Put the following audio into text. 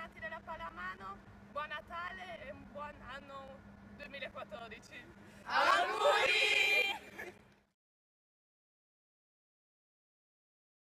appassionati della pallamano, buon Natale e un buon anno 2014.